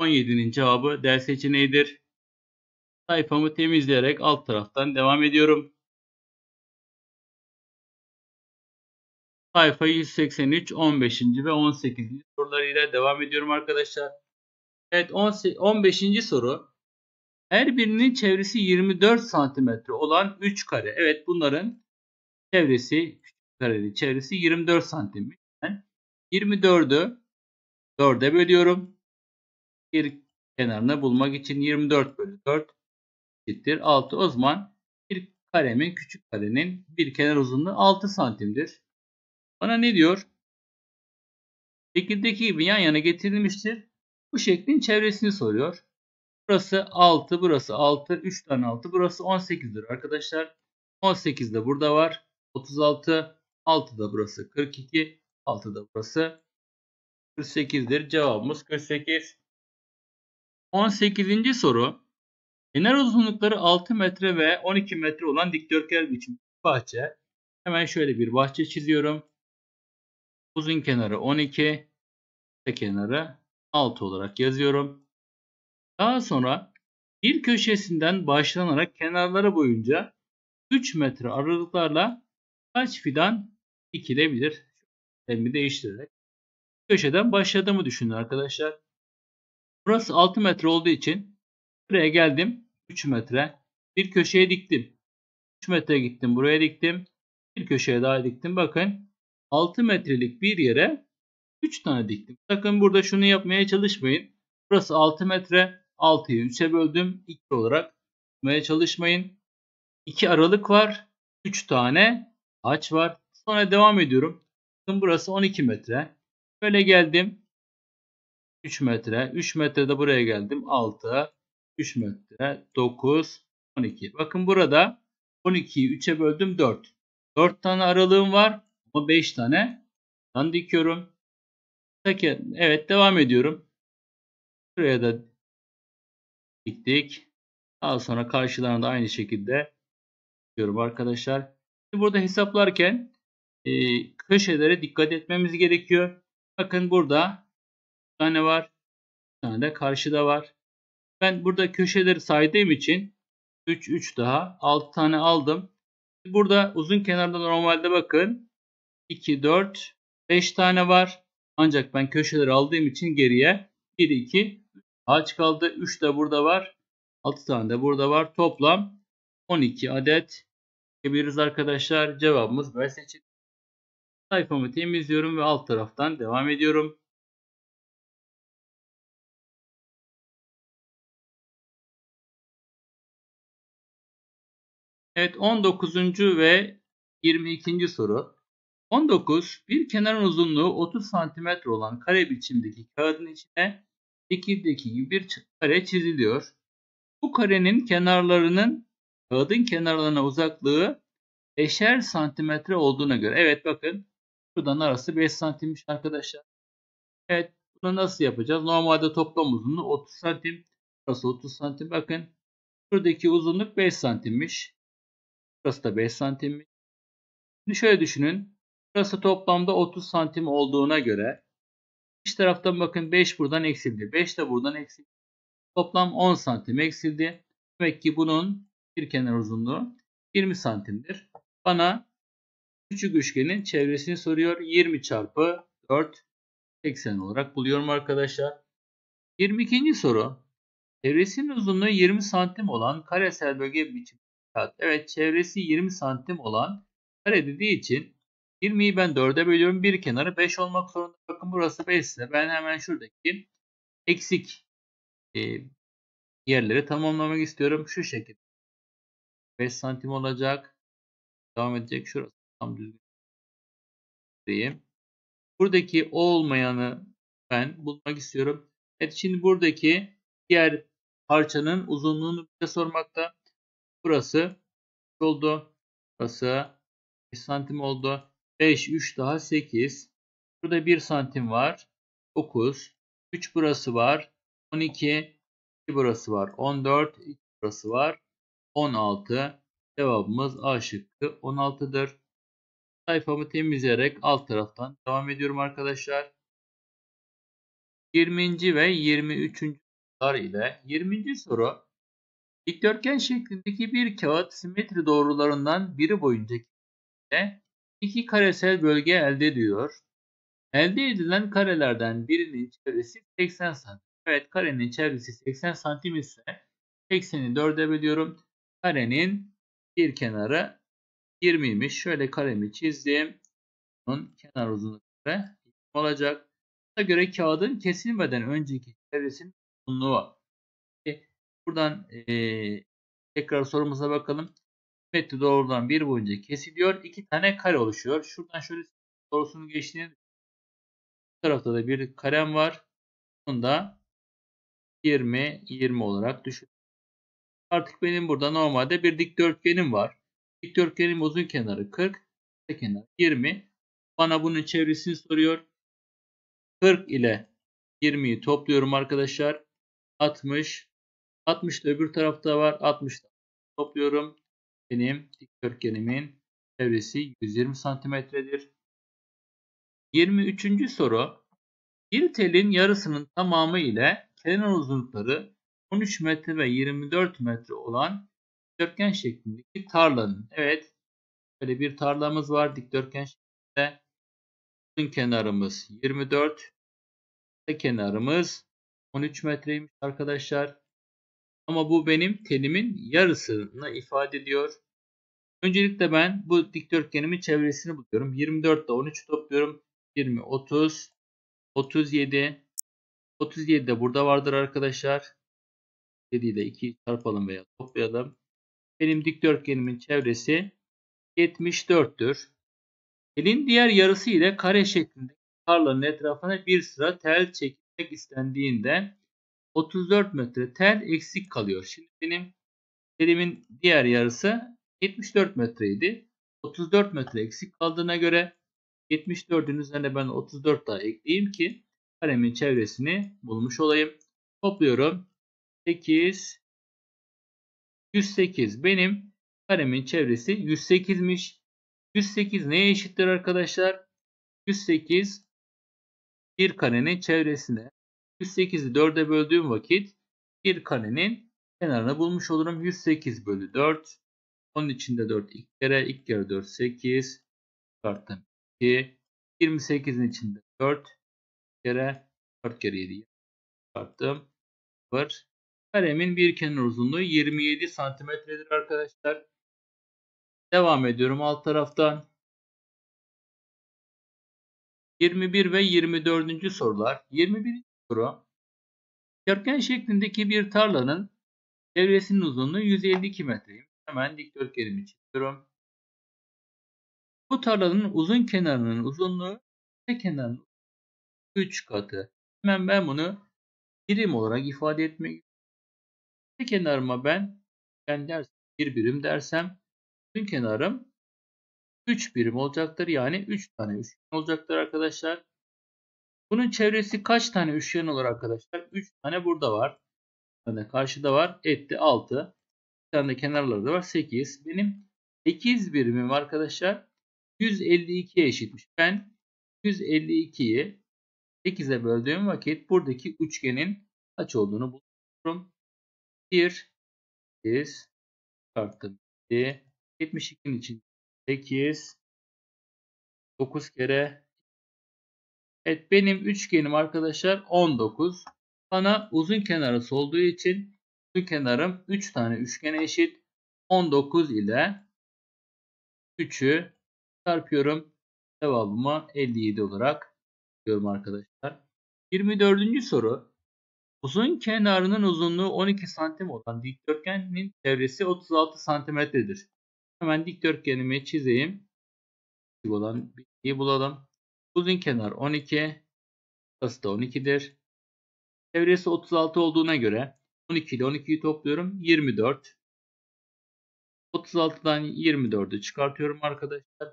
[SPEAKER 1] 17'nin cevabı D seçeneğidir. Sayfamı temizleyerek alt taraftan devam ediyorum.
[SPEAKER 2] Sayfa 183, 15. ve 18.
[SPEAKER 1] sorularıyla devam ediyorum
[SPEAKER 2] arkadaşlar. Evet 15. soru her birinin çevresi 24 santimetre olan 3 kare. Evet bunların çevresi kareli çevresi 24 santim. Ben 24'ü 4'e bölüyorum. Bir kenarını bulmak için 24 bölü 4 eşittir 6. O zaman bir karemin küçük karenin bir kenar uzunluğu 6 santimdir. Bana ne diyor? Şekildeki gibi yan yana getirilmiştir. Bu şeklin çevresini soruyor. Burası 6, burası 6, 3 tane 6, burası 18'dir arkadaşlar. 18 de burada var. 36, 6 da burası 42, 6 da burası 48'dir. Cevabımız 48. 18. soru. Kenar uzunlukları 6 metre ve 12 metre olan dikdörtgen biçimli bahçe. Hemen şöyle bir bahçe çiziyorum. Uzun kenarı 12, kısa kenarı 6 olarak yazıyorum. Daha sonra bir köşesinden başlanarak kenarlara boyunca 3 metre aralıklarla kaç fidan dikilebilir? Elimi değiştirerek. Köşeden başladığımı düşünün arkadaşlar. Burası 6 metre olduğu için buraya geldim 3 metre. Bir köşeye diktim. 3 metre gittim buraya diktim. Bir köşeye daha diktim. Bakın 6 metrelik bir yere 3 tane diktim. Sakın burada şunu yapmaya çalışmayın. Burası 6 metre. 6'yı 3'e böldüm. 2 olarak tutmaya çalışmayın. 2 aralık var. 3 tane haç var. Sonra devam ediyorum. Bakın burası 12 metre. Böyle geldim. 3 metre. 3 metrede buraya geldim. 6, 3 metre, 9, 12. Bakın burada 12'yi 3'e böldüm 4. 4 tane aralığım var
[SPEAKER 1] ama 5 tane ben dikiyorum. Peki, evet devam ediyorum. Şuraya da gittik. Daha sonra karşılarına da aynı şekilde diyorum arkadaşlar. burada hesaplarken
[SPEAKER 2] e, köşelere dikkat etmemiz gerekiyor. Bakın burada bir tane var. Bir tane de karşıda var. Ben burada köşeleri saydığım için 3 3 daha 6 tane aldım. Burada uzun kenarda normalde bakın 2 4 5 tane var. Ancak ben köşeleri aldığım için geriye 1 2 Ağaç kaldı. 3 de burada var. 6 tane de burada var. Toplam 12 adet çekebiliriz arkadaşlar. Cevabımız B seçildi.
[SPEAKER 1] Sayfamı temizliyorum ve alt taraftan devam ediyorum. Evet 19. ve 22. soru.
[SPEAKER 2] 19. Bir kenarın uzunluğu 30 cm olan kare biçimdeki kağıdın içine şekildeki gibi bir kare çiziliyor. Bu karenin kenarlarının kağıdın kenarlarına uzaklığı eşer santimetre olduğuna göre. Evet bakın şuradan arası 5 santimmiş arkadaşlar. Evet bunu nasıl yapacağız? Normalde toplam uzunluğu 30 santim. Burası 30 santim. Bakın şuradaki uzunluk 5 santimmiş. Burası da 5 santimmiş. Şimdi şöyle düşünün. Burası toplamda 30 santim olduğuna göre İç taraftan bakın 5 buradan eksildi. 5 de buradan eksildi. Toplam 10 santim eksildi. Demek ki bunun bir kenar uzunluğu 20 santimdir. Bana küçük üçgenin çevresini soruyor. 20 çarpı 4 80 olarak buluyorum arkadaşlar. 22. soru. Çevresinin uzunluğu 20 santim olan karesel bölge biçimi. Evet çevresi 20 santim olan kare dediği için 20'yi ben 4'e bölüyorum. Bir kenarı 5 olmak zorunda. Bakın burası 5 ise ben hemen şuradaki
[SPEAKER 1] eksik e, yerleri tamamlamak istiyorum. Şu şekilde. 5 santim olacak. Devam edecek. Şurası tam düzgün. Buradaki o olmayanı ben bulmak istiyorum.
[SPEAKER 2] Evet şimdi buradaki diğer parçanın uzunluğunu bize sormakta. Burası oldu. Burası 5 santim oldu. 5, 3 daha 8. Burada 1 santim var. 9. 3 burası var. 12. 2 burası var. 14. 2 burası var. 16. Cevabımız A şıkkı 16'dır. Sayfamı temizleyerek alt taraftan devam ediyorum arkadaşlar. 20. ve 23. sorular ile 20. soru dikdörtgen şeklindeki bir kağıt simetri doğrularından biri boyunca iki karesel bölge elde ediyor. Elde edilen karelerden birinin çevresi 80 santim. Evet karenin çevresi 80 santim ise 80'i 4'e bölüyorum. Karenin bir kenarı 20'ymiş. Şöyle karemi çizdim.
[SPEAKER 1] Bunun kenar uzunluğu olacak. Buna göre kağıdın kesilmeden önceki çevresinin uzunluğu. Buradan e, tekrar
[SPEAKER 2] sorumuza bakalım kuvvetli doğrudan bir boyunca kesiliyor. iki tane kare oluşuyor. Şuradan
[SPEAKER 1] şöyle doğrusunu geçtiğinde bu tarafta da bir karem var. Bunu da 20 20 olarak düşün. Artık benim burada
[SPEAKER 2] normalde bir dikdörtgenim var. Dikdörtgenim uzun kenarı 40, kısa kenarı 20. Bana bunun çevresini soruyor. 40 ile 20'yi topluyorum arkadaşlar. 60. 60 da öbür tarafta var. 60 topluyorum benim dikdörtgenimin çevresi 120 santimetredir. 23. soru. Bir telin yarısının tamamı ile kenar uzunlukları 13 metre ve 24 metre olan dikdörtgen şeklindeki tarlanın. Evet. Böyle bir tarlamız var dikdörtgen şeklinde. Uzun kenarımız 24. ve kenarımız 13 metreymiş arkadaşlar. Ama bu benim telimin yarısını ifade ediyor. Öncelikle ben bu dikdörtgenimin çevresini buluyorum. 24 ile 13 topluyorum. 20, 30, 37. 37 de burada vardır arkadaşlar. 7 ile 2 çarpalım veya toplayalım. Benim dikdörtgenimin çevresi 74'tür. Elin diğer yarısı ile kare şeklinde tarlanın etrafına bir sıra tel çekmek istendiğinde 34 metre tel eksik kalıyor. Şimdi benim elimin diğer yarısı 74 metreydi. 34 metre eksik kaldığına göre 74'ün üzerine ben 34 daha ekleyeyim ki karemin çevresini bulmuş olayım. Topluyorum. 8 108 benim karemin çevresi 108'miş. 108 neye eşittir arkadaşlar? 108 bir karenin çevresine 108'i 4'e böldüğüm vakit bir karenin kenarını bulmuş olurum. 108 bölü 4 onun içinde 4 ilk kere. ilk kere 4 8. 4'ten 2. 28'in içinde 4 kere 4 kere 7
[SPEAKER 1] çarptım. 0. Karemin bir kenar uzunluğu 27 santimetredir arkadaşlar. Devam ediyorum alt taraftan. 21 ve 24. sorular. 21. soru. Dörtgen şeklindeki bir tarlanın çevresinin uzunluğu 152 metreymiş. Hemen dikdörtgenimi çiziyorum. Bu tarlanın uzun kenarının uzunluğu kısa kenarının 3 katı. Hemen ben bunu birim olarak ifade etmek Kısa kenarıma ben ben dersem bir birim dersem uzun kenarım 3 birim olacaktır. Yani
[SPEAKER 2] 3 tane üçgen olacaktır arkadaşlar. Bunun çevresi kaç tane üçgen olur arkadaşlar? 3 tane burada var. Yani karşıda var. Etti 6 tane de kenarları da var. 8. Benim 8 birimim arkadaşlar 152'ye
[SPEAKER 1] eşitmiş. Ben 152'yi 8'e böldüğüm vakit buradaki üçgenin kaç olduğunu buluyorum. 1, 8, çıkarttım. 7, 72'nin için 8, 9 kere. Evet benim üçgenim arkadaşlar 19.
[SPEAKER 2] Bana uzun kenarısı olduğu için kenarım 3 tane üçgene eşit.
[SPEAKER 1] 19 ile 3'ü çarpıyorum. Cevabımı 57 olarak diyorum arkadaşlar. 24. soru.
[SPEAKER 2] Uzun kenarının uzunluğu 12 santim olan dikdörtgenin çevresi 36 santimetredir. Hemen dikdörtgenimi çizeyim. Olan bilgiyi bulalım. Uzun kenar 12. Burası da 12'dir. Çevresi 36 olduğuna göre 12 ile 12'yi topluyorum. 24. 36'dan 24'ü çıkartıyorum arkadaşlar.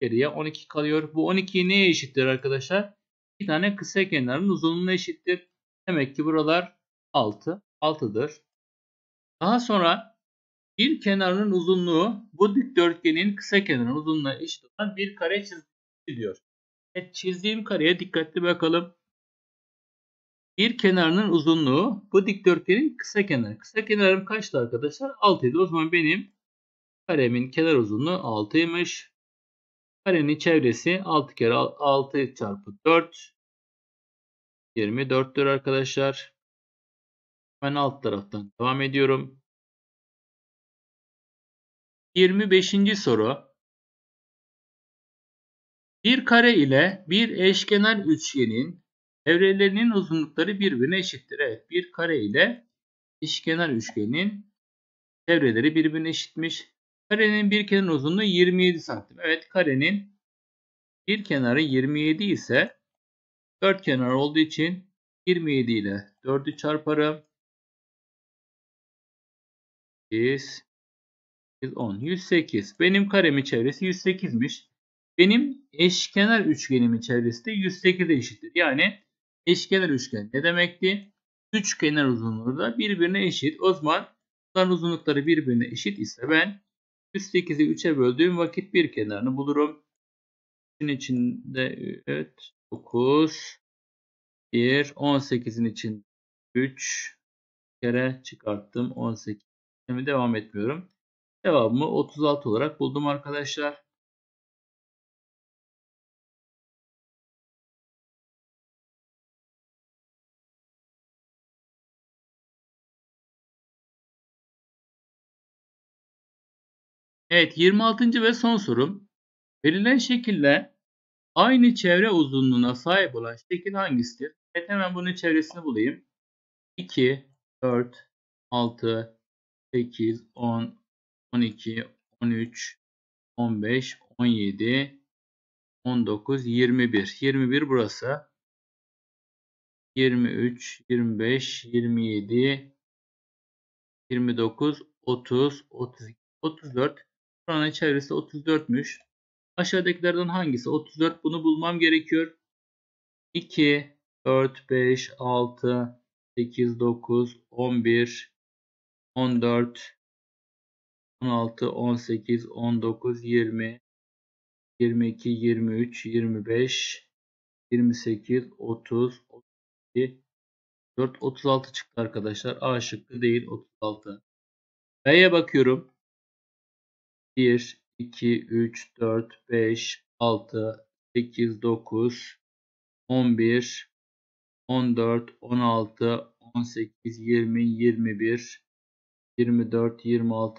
[SPEAKER 2] Geriye 12 kalıyor. Bu 12 neye eşittir arkadaşlar? Bir tane kısa kenarın uzunluğuna eşittir. Demek ki buralar 6. 6'dır. Daha sonra bir kenarının uzunluğu bu dikdörtgenin kısa kenarın uzunluğuna eşit olan bir kare çizdiği diyor. Evet, çizdiğim kareye dikkatli bakalım. Bir kenarının uzunluğu bu dikdörtgenin kısa kenarı. Kısa kenarım kaçtı arkadaşlar? 6'ydı. O zaman benim karemin kenar uzunluğu 6'ymış. Karenin çevresi
[SPEAKER 1] 6 kere 6 çarpı 4. 24'tür arkadaşlar. Ben alt taraftan devam ediyorum. 25. soru. Bir kare ile bir eşkenar üçgenin Evrelerinin uzunlukları
[SPEAKER 2] birbirine eşittir. Evet bir kare ile eşkenar üçgenin çevreleri birbirine eşitmiş. Karenin bir kenar uzunluğu 27 santim. Evet karenin
[SPEAKER 1] bir kenarı 27 ise dört kenar olduğu için 27 ile 4'ü çarparım. 100, 10, 108. Benim karemin çevresi 108'miş. Benim
[SPEAKER 2] eşkenar üçgenimin çevresi de 108'e eşittir. Yani eşkenar üçgen ne demekti? Üç kenar uzunluğu da birbirine eşit. O zaman bunların uzunlukları birbirine eşit ise ben 108'i 3'e böldüğüm vakit bir kenarını bulurum. Bunun içinde evet 9 1 18'in
[SPEAKER 1] için 3 kere çıkarttım 18. devam etmiyorum. Cevabımı 36 olarak buldum arkadaşlar. Evet 26. ve son sorum. Verilen şekilde
[SPEAKER 2] aynı çevre uzunluğuna sahip olan şekil hangisidir? Evet hemen bunun çevresini bulayım.
[SPEAKER 1] 2, 4, 6, 8, 10, 12, 13, 15, 17,
[SPEAKER 2] 19, 21. 21 burası. 23, 25, 27, 29, 30, 32, 34, Buranın çevresi 34'müş. Aşağıdakilerden hangisi 34? Bunu bulmam gerekiyor. 2, 4, 5, 6,
[SPEAKER 1] 8, 9, 11, 14, 16, 18, 19, 20, 22, 23,
[SPEAKER 2] 25, 28, 30, 32, 4, 36 çıktı arkadaşlar. A şıkkı değil 36. B'ye bakıyorum.
[SPEAKER 1] 1, 2, 3, 4, 5, 6, 8, 9, 11, 14,
[SPEAKER 2] 16, 18, 20, 21, 24,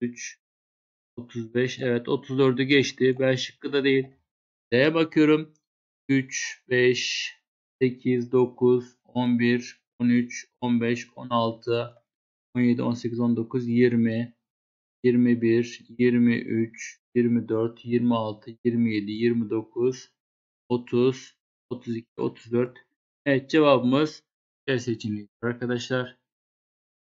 [SPEAKER 2] 26, 28, 30, 33, 35. Evet 34'ü geçti. Ben şıkkı da değil. D'ye bakıyorum. 3, 5, 8, 9, 11, 13, 15, 16, 17, 18, 19, 20, 21, 23, 24, 26, 27, 29, 30, 32, 34. Evet cevabımız C seçeneği arkadaşlar.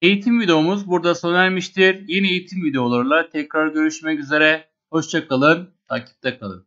[SPEAKER 2] Eğitim videomuz
[SPEAKER 1] burada sona ermiştir. Yeni eğitim videolarla tekrar görüşmek üzere. Hoşçakalın, takipte kalın.